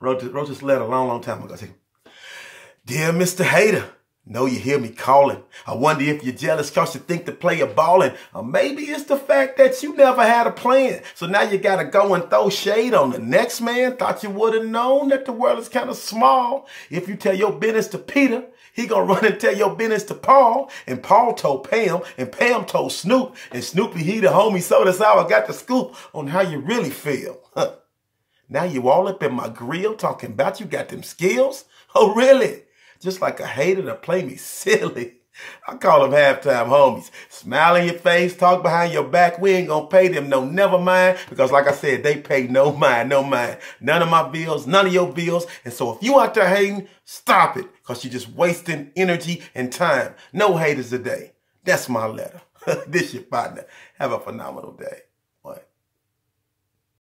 Wrote this, wrote this letter a long, long time ago. Dear Mr. Hater, know you hear me calling. I wonder if you're jealous cause you think the player balling. Or maybe it's the fact that you never had a plan. So now you gotta go and throw shade on the next man. Thought you would have known that the world is kind of small. If you tell your business to Peter, he gonna run and tell your business to Paul. And Paul told Pam, and Pam told Snoop. And Snoopy, he the homie, so that's how I got the scoop on how you really feel. Now you all up in my grill talking about you got them skills? Oh, really? Just like a hater to play me silly. I call them halftime homies. Smile in your face, talk behind your back. We ain't gonna pay them no never mind because like I said, they pay no mind, no mind. None of my bills, none of your bills. And so if you out there hating, stop it because you're just wasting energy and time. No haters today. That's my letter. this your partner. Have a phenomenal day.